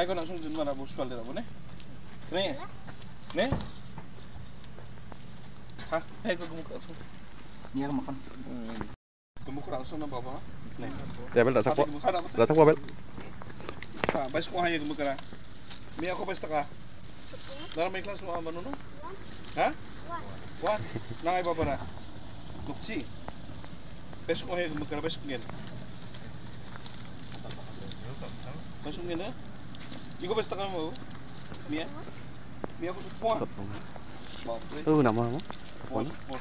Hai ko langsung dun mana bos swalder ako ne. Ne. Ne. Ha, hai ko gumuk langsung. Niya ka makan. Gumuk langsung na baba. Ne. Jabel tak Pati sakwa. Tak sakwa bel. Ha, bais ko hai gumuk kada. Mi ako basta ka. Dara may class mo ang manuno? Ha? One. Nangay babara. Luksi. Bes ko hai kada bes ko ngin. Ko ngin ha? Iko basta ka mo. Mi. Mi ako sa puwan. Sat. Bapak. Oh nama nama. Puwan. Puwan.